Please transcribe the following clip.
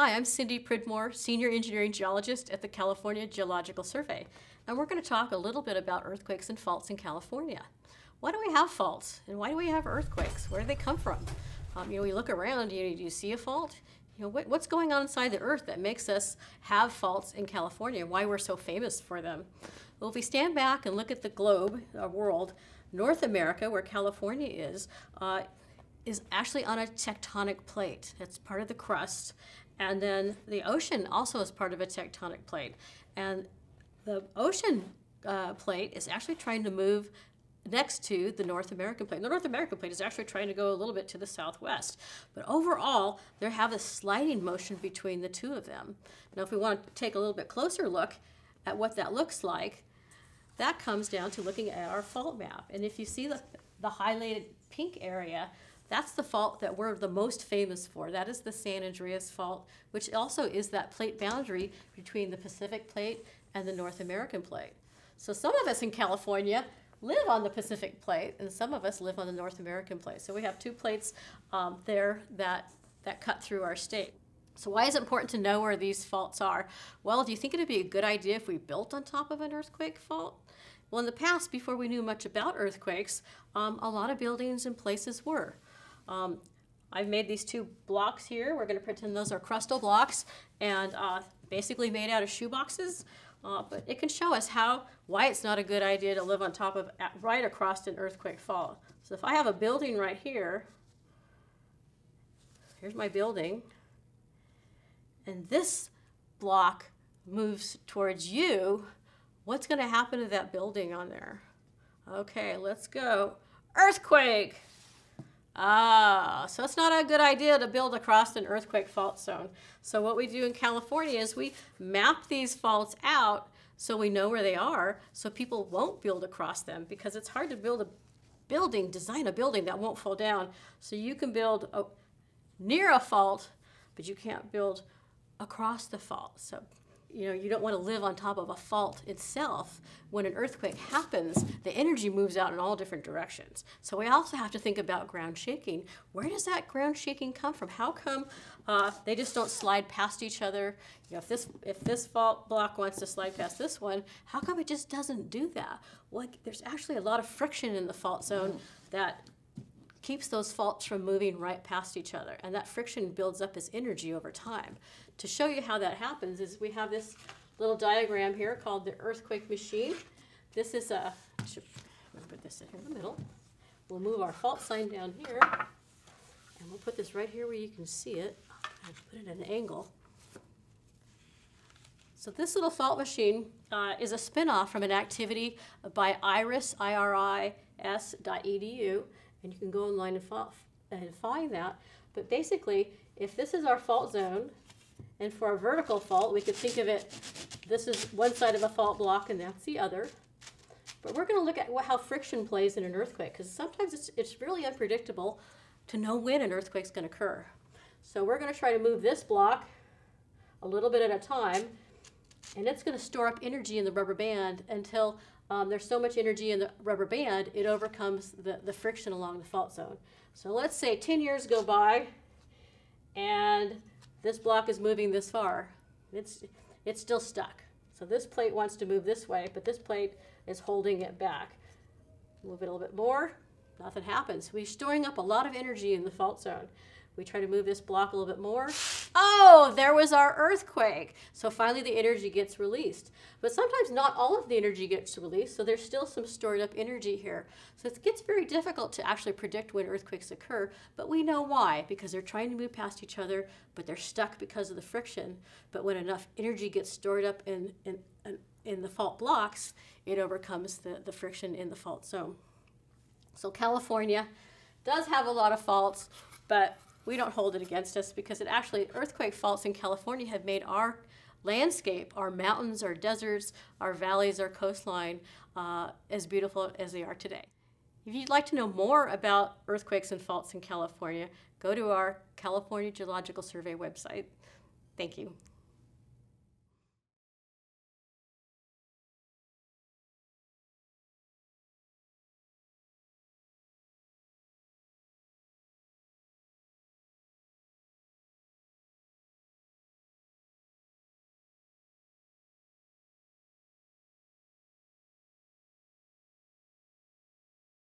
Hi, I'm Cindy Pridmore, Senior Engineering Geologist at the California Geological Survey, and we're going to talk a little bit about earthquakes and faults in California. Why do we have faults, and why do we have earthquakes? Where do they come from? Um, you know, we look around, you know, do you see a fault? You know, what, what's going on inside the earth that makes us have faults in California, and why we're so famous for them? Well, if we stand back and look at the globe, our world, North America, where California is, uh, is actually on a tectonic plate. It's part of the crust. And then the ocean also is part of a tectonic plate. And the ocean uh, plate is actually trying to move next to the North American plate. The North American plate is actually trying to go a little bit to the southwest. But overall, they have a sliding motion between the two of them. Now, if we want to take a little bit closer look at what that looks like, that comes down to looking at our fault map. And if you see the, the highlighted pink area, that's the fault that we're the most famous for. That is the San Andreas Fault, which also is that plate boundary between the Pacific Plate and the North American Plate. So some of us in California live on the Pacific Plate, and some of us live on the North American Plate. So we have two plates um, there that, that cut through our state. So why is it important to know where these faults are? Well, do you think it would be a good idea if we built on top of an earthquake fault? Well, in the past, before we knew much about earthquakes, um, a lot of buildings and places were. Um, I've made these two blocks here. We're going to pretend those are crustal blocks and uh, basically made out of shoe boxes. Uh, but it can show us how why it's not a good idea to live on top of right across an earthquake fault. So if I have a building right here, here's my building, and this block moves towards you, what's going to happen to that building on there? Okay, let's go. Earthquake! Ah, so it's not a good idea to build across an earthquake fault zone. So what we do in California is we map these faults out so we know where they are so people won't build across them because it's hard to build a building, design a building that won't fall down. So you can build a, near a fault, but you can't build across the fault. So you know, you don't want to live on top of a fault itself. When an earthquake happens, the energy moves out in all different directions. So we also have to think about ground shaking. Where does that ground shaking come from? How come uh, they just don't slide past each other? You know, if this if this fault block wants to slide past this one, how come it just doesn't do that? Like, there's actually a lot of friction in the fault zone that keeps those faults from moving right past each other. And that friction builds up as energy over time. To show you how that happens is we have this little diagram here called the earthquake machine. This is a, I should put this in here in the middle. We'll move our fault sign down here. And we'll put this right here where you can see it. And put it at an angle. So this little fault machine uh, is a spinoff from an activity by IRIS, I-R-I-S.edu and you can go online and, and find that. But basically, if this is our fault zone, and for a vertical fault, we could think of it, this is one side of a fault block and that's the other. But we're going to look at how friction plays in an earthquake, because sometimes it's, it's really unpredictable to know when an earthquake is going to occur. So we're going to try to move this block a little bit at a time, and it's going to store up energy in the rubber band until um, there's so much energy in the rubber band, it overcomes the, the friction along the fault zone. So let's say 10 years go by and this block is moving this far. It's, it's still stuck. So this plate wants to move this way, but this plate is holding it back. Move it a little bit more, nothing happens. We're storing up a lot of energy in the fault zone. We try to move this block a little bit more. Oh, there was our earthquake. So finally the energy gets released. But sometimes not all of the energy gets released, so there's still some stored up energy here. So it gets very difficult to actually predict when earthquakes occur, but we know why, because they're trying to move past each other, but they're stuck because of the friction. But when enough energy gets stored up in, in, in the fault blocks, it overcomes the, the friction in the fault zone. So California does have a lot of faults, but we don't hold it against us because it actually, earthquake faults in California have made our landscape, our mountains, our deserts, our valleys, our coastline, uh, as beautiful as they are today. If you'd like to know more about earthquakes and faults in California, go to our California Geological Survey website. Thank you.